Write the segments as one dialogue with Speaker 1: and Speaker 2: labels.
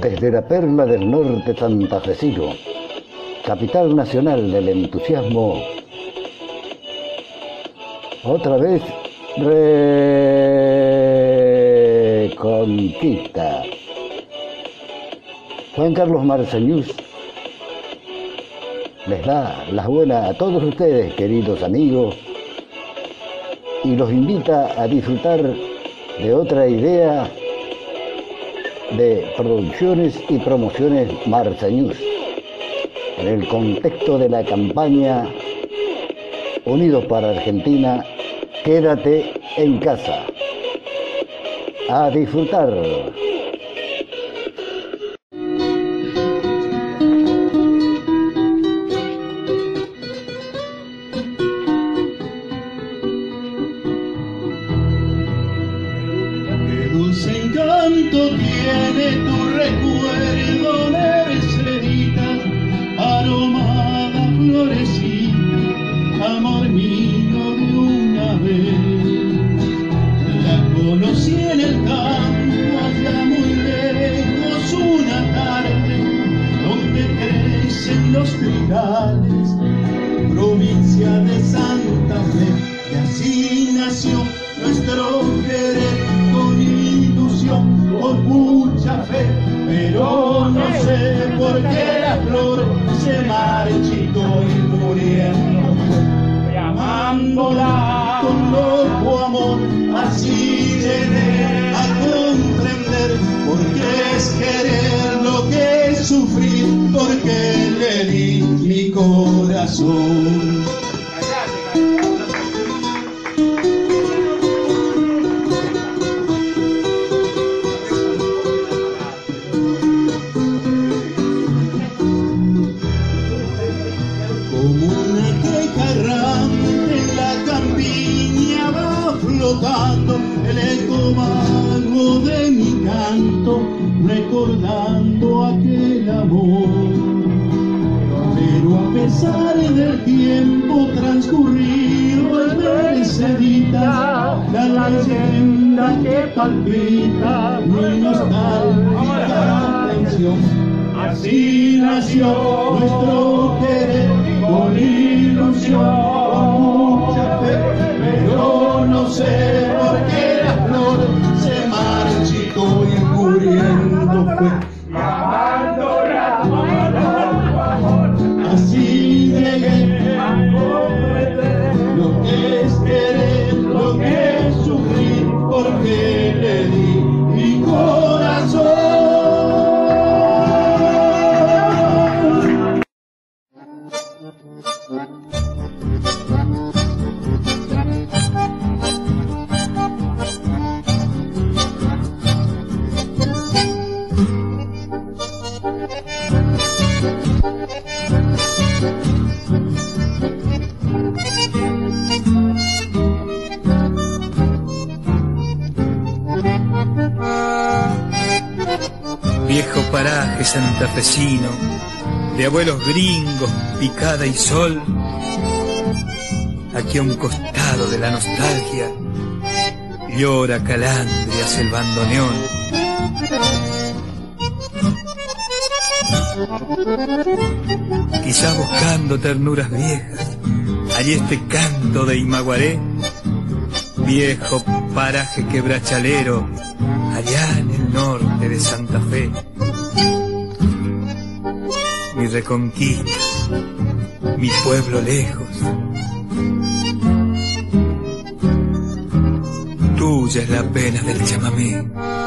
Speaker 1: Desde la perla del norte santafesino, capital nacional del entusiasmo, otra vez Reconquista. Juan Carlos Marceñús les da las buenas a todos ustedes, queridos amigos, y los invita a disfrutar de otra idea de producciones y promociones Marceñús en el contexto de la campaña Unidos para Argentina, quédate en casa. A disfrutar.
Speaker 2: Sé por qué la flor se marchitó y muriendo fue, amándola con loco amor, así llegué a comprender por qué es querer lo que es sufrir, porque le di mi corazón. Pesar del tiempo transcurrido es mercedita la leyenda que palpita mi nostálgica atención. Así nació nuestro querer con ilusión, con mucha fe, pero no sé
Speaker 3: santafesino, de abuelos gringos, picada y sol. Aquí a un costado de la nostalgia, llora calandrias el bandoneón. Quizás buscando ternuras viejas, allí este canto de Imaguaré, viejo paraje quebrachalero, allá en el norte de Santa Fe. Reconquista, mi pueblo lejos. Tuya es la pena del chamamé.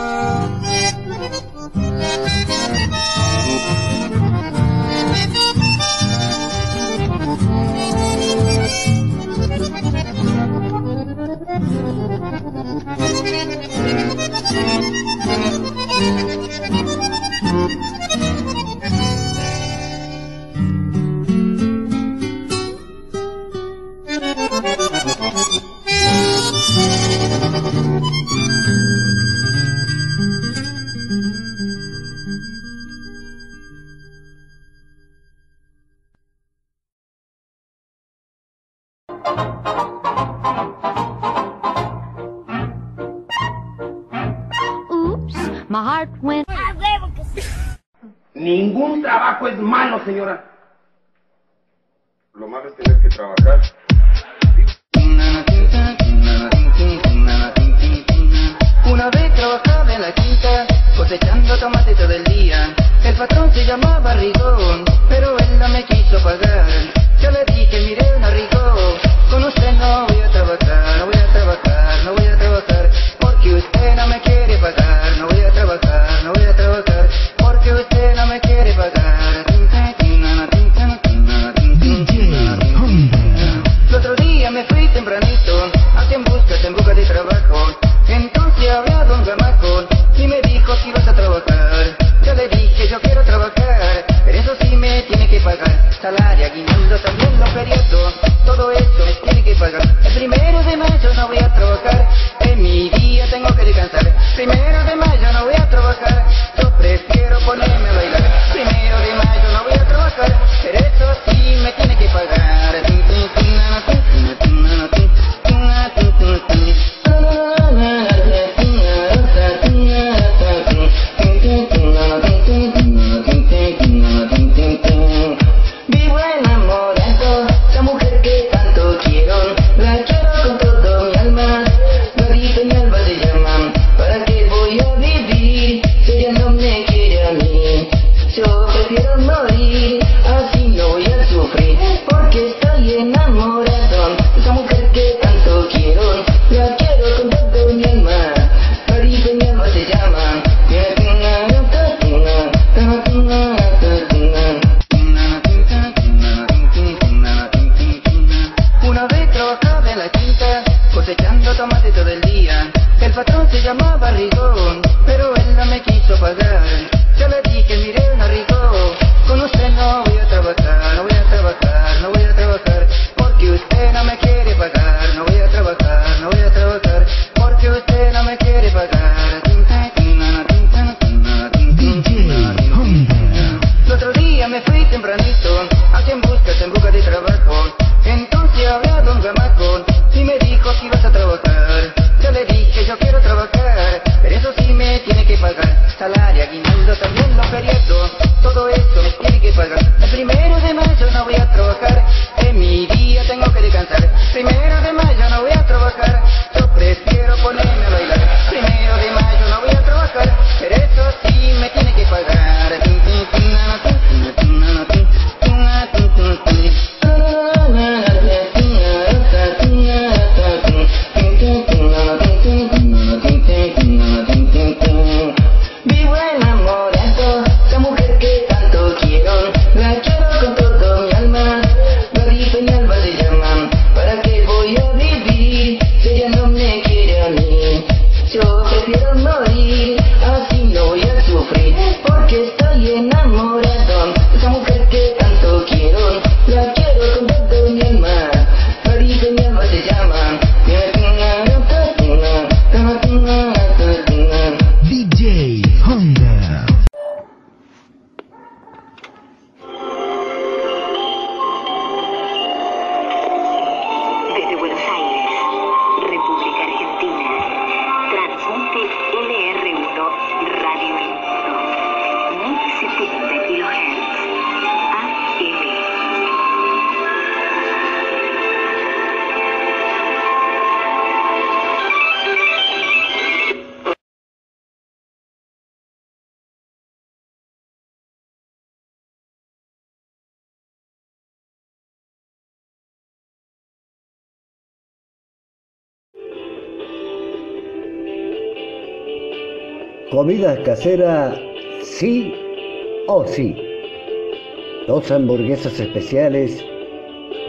Speaker 4: Ah,
Speaker 5: Ningún trabajo es malo, señora. Lo malo es tener que trabajar.
Speaker 6: Una vez trabajaba en la quinta, cosechando tomate todo el día. El patrón se llamaba Rigón, pero él no me quiso pagar. Yo le dije, mire una Rigón. Con usted no voy a trabajar, no voy a trabajar, no voy a trabajar. Porque usted no me quiere pagar, no voy a trabajar, no voy a trabajar. Porque usted no me quiere pagar. El otro día me fui tempranito, hacia en busca, en busca de trabajo.
Speaker 7: Comida casera, sí o sí. Dos hamburguesas especiales,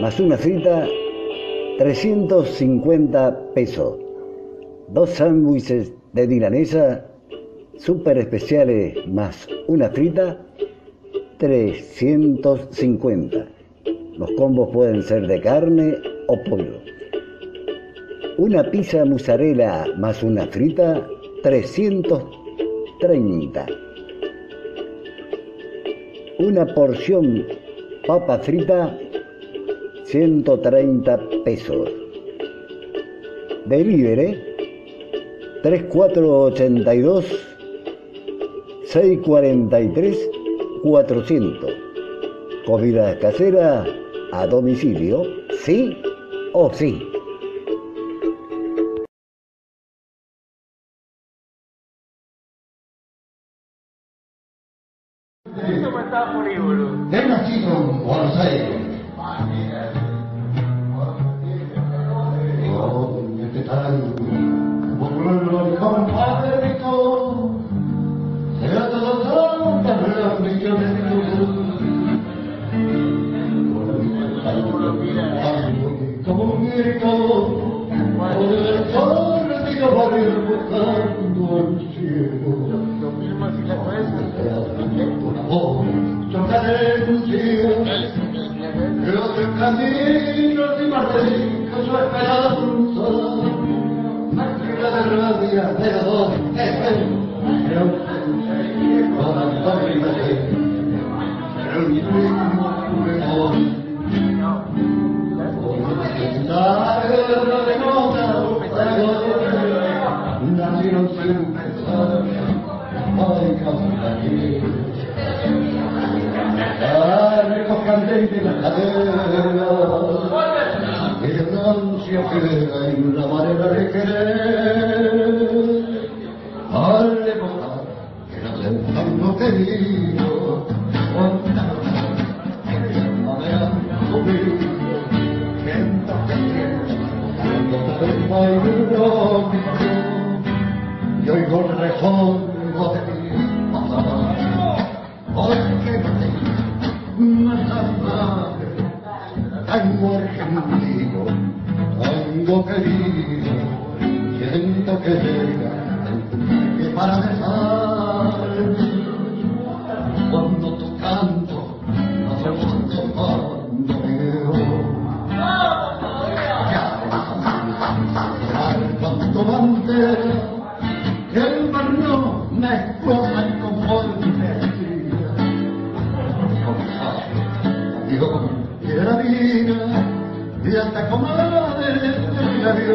Speaker 7: más una frita, 350 pesos. Dos sándwiches de dinanesa, super especiales, más una frita, 350. Los combos pueden ser de carne o pollo. Una pizza mozzarella más una frita, 300 30. Una porción papa frita, 130 pesos. Delivery, 3482 643 400. Comida casera a domicilio, sí o sí.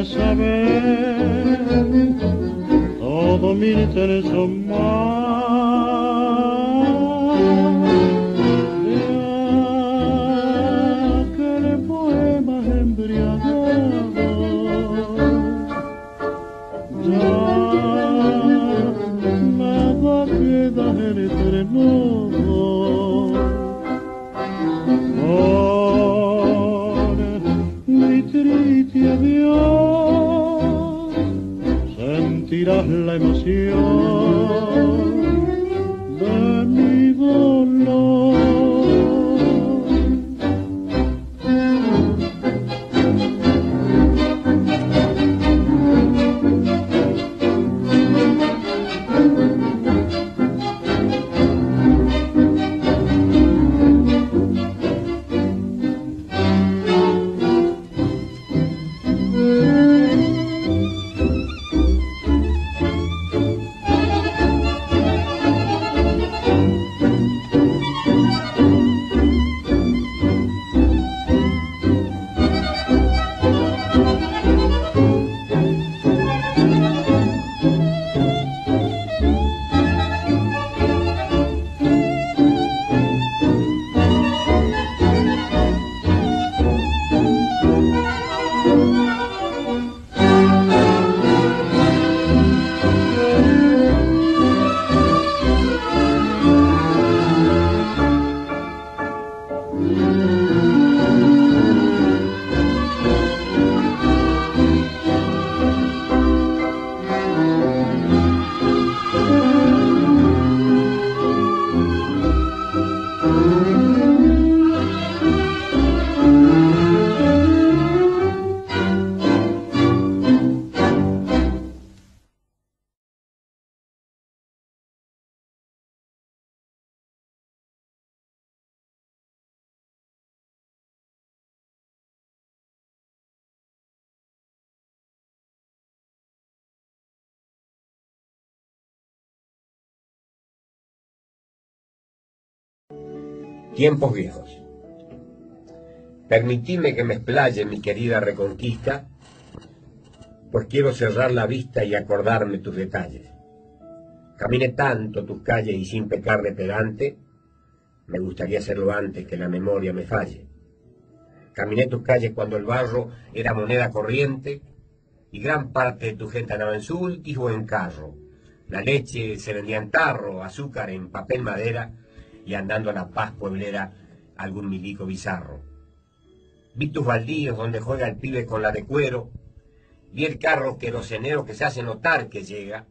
Speaker 4: All saber, todo mi son. canción.
Speaker 8: Tiempos viejos. Permitime que me explaye mi querida Reconquista, pues quiero cerrar la vista y acordarme tus detalles. Caminé tanto tus calles y sin pecar de pedante, me gustaría hacerlo antes que la memoria me falle. Caminé tus calles cuando el barro era moneda corriente y gran parte de tu gente andaba en sultis o en carro. La leche se vendía en tarro, azúcar en papel madera y andando a la paz pueblera algún milico bizarro. Vi tus baldíos donde juega el pibe con la de cuero, vi el carro querosenero que se hace notar que llega,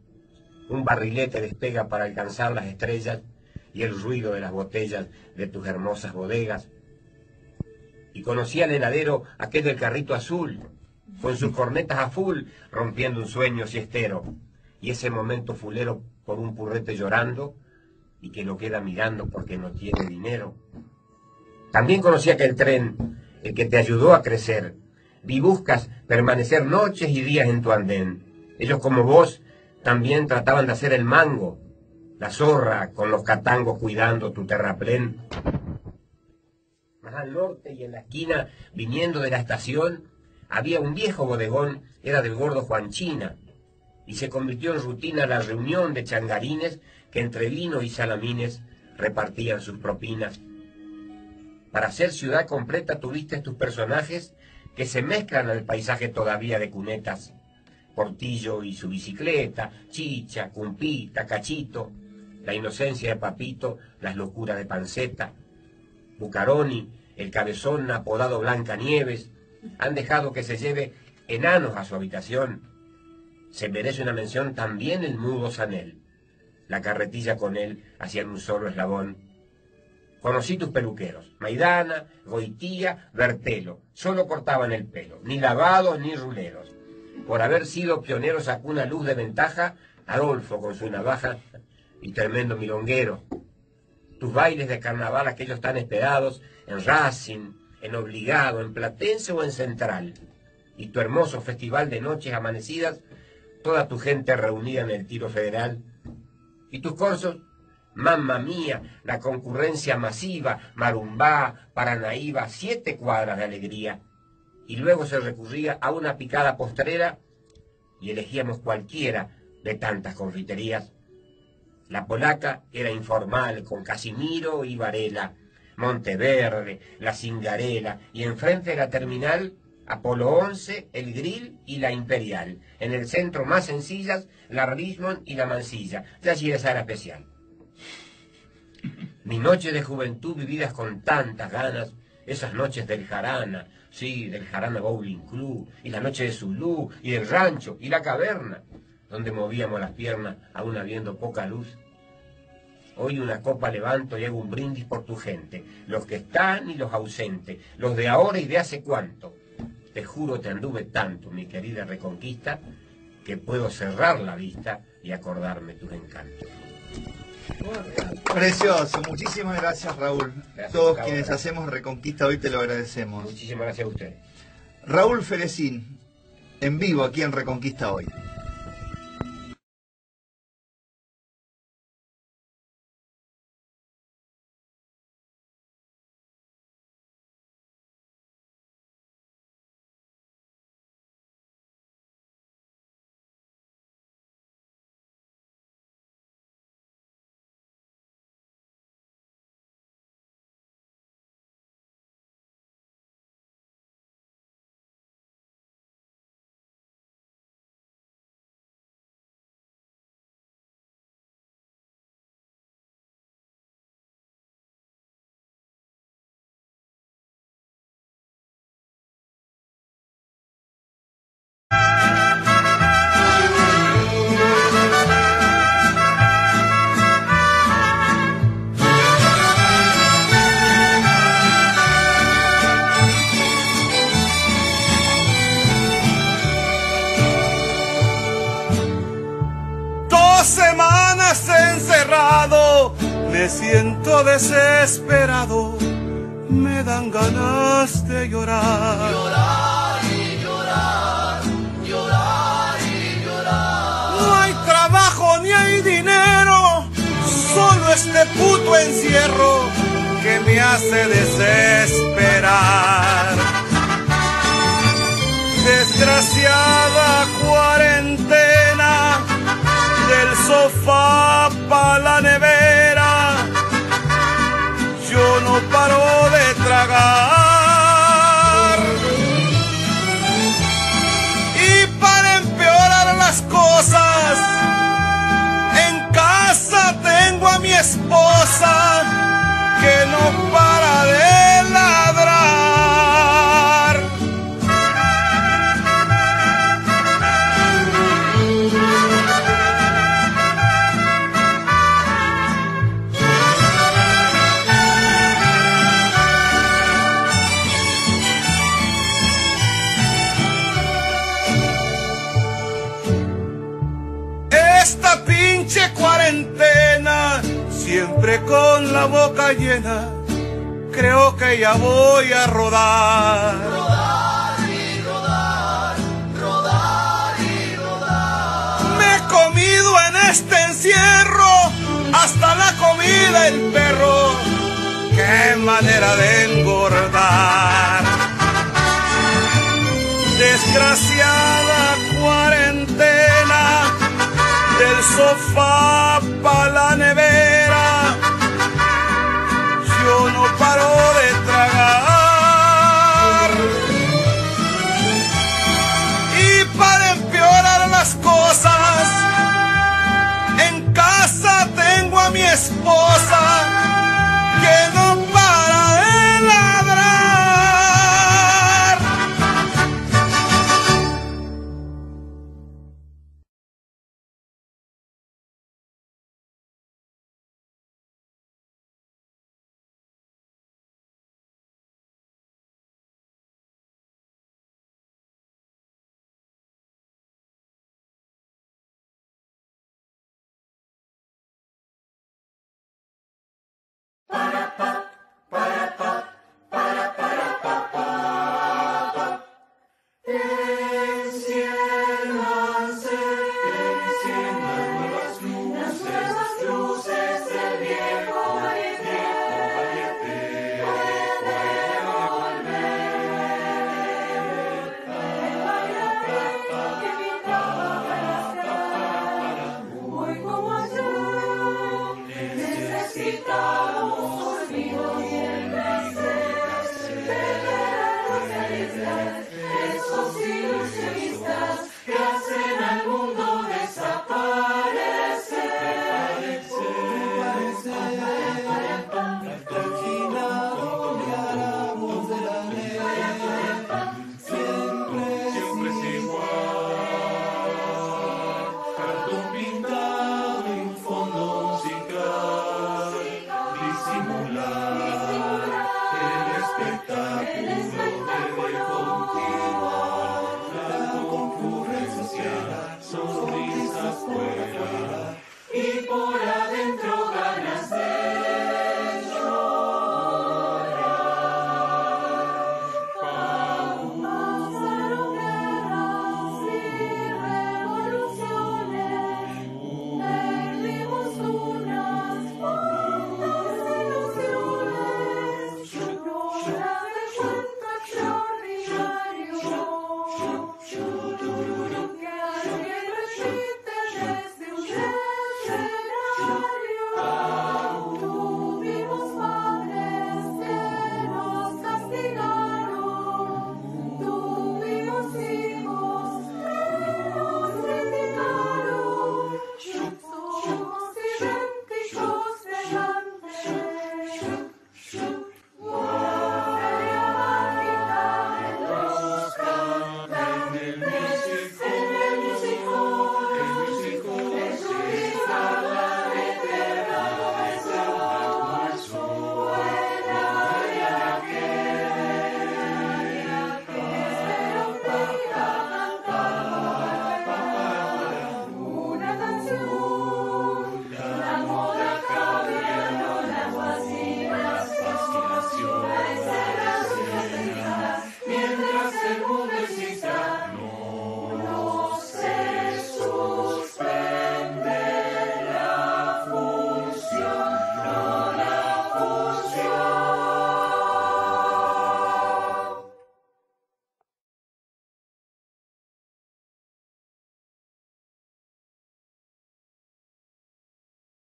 Speaker 8: un barrilete despega para alcanzar las estrellas y el ruido de las botellas de tus hermosas bodegas. Y conocí al heladero aquel del carrito azul, con sus cornetas a full, rompiendo un sueño siestero, y ese momento fulero por un purrete llorando, y que lo queda mirando porque no tiene dinero. También conocí aquel tren, el que te ayudó a crecer. Vi buscas permanecer noches y días en tu andén. Ellos como vos también trataban de hacer el mango, la zorra con los catangos cuidando tu terraplén. Más al norte y en la esquina, viniendo de la estación, había un viejo bodegón, era del gordo Juan China, y se convirtió en rutina la reunión de changarines que entre vino y salamines repartían sus propinas. Para hacer ciudad completa tuviste tus personajes que se mezclan al paisaje todavía de cunetas. Portillo y su bicicleta, Chicha, Cumpita, Cachito, la inocencia de Papito, las locuras de Panceta. Bucaroni, el cabezón apodado Blanca Nieves, han dejado que se lleve enanos a su habitación. Se merece una mención también el mudo Sanel. La carretilla con él hacían un solo eslabón. Conocí tus peluqueros, Maidana, Goitía, Bertelo. Solo cortaban el pelo, ni lavados ni ruleros. Por haber sido pioneros sacó una luz de ventaja Adolfo con su navaja y tremendo milonguero. Tus bailes de carnaval, aquellos tan esperados, en Racing, en Obligado, en Platense o en Central. Y tu hermoso festival de noches amanecidas, toda tu gente reunida en el tiro federal. Y tus cursos, mamma mía, la concurrencia masiva, Marumbá, Paranaíba, siete cuadras de alegría. Y luego se recurría a una picada postrera y elegíamos cualquiera de tantas confiterías. La polaca era informal, con Casimiro y Varela, Monteverde, la Cingarela, y enfrente de la terminal, Apolo 11, el Grill y la Imperial. En el centro, más sencillas, la Richmond y la Mansilla. Ya allí esa era especial. Mis noches de juventud vividas con tantas ganas, esas noches del Jarana, sí, del Jarana Bowling Club, y la noche de Zulú, y del rancho, y la caverna, donde movíamos las piernas aún habiendo poca luz. Hoy una copa levanto y hago un brindis por tu gente, los que están y los ausentes, los de ahora y de hace cuánto. Te juro te anduve tanto, mi querida Reconquista, que puedo cerrar la vista y acordarme tus encantos.
Speaker 9: Precioso, muchísimas gracias Raúl.
Speaker 8: Gracias,
Speaker 9: Todos quienes hacemos Reconquista hoy te lo agradecemos.
Speaker 8: Muchísimas gracias a usted.
Speaker 9: Raúl Ferecín, en vivo aquí en Reconquista hoy.
Speaker 4: Semanas encerrado, me siento desesperado, me dan ganas de. Llorar dinero, solo este puto encierro
Speaker 10: que me hace desesperar. Desgraciada cuarentena del sofá pa' la nevera, yo no paro de tragar. Esposa llena, creo que ya voy a rodar. Rodar y rodar, rodar y rodar. Me he comido en este encierro hasta la comida el perro. Qué manera de engordar. Desgraciada cuarentena del sofá pa' la nevera. No paro de tragar. Y para empeorar las cosas, en casa tengo a mi esposa
Speaker 2: pa.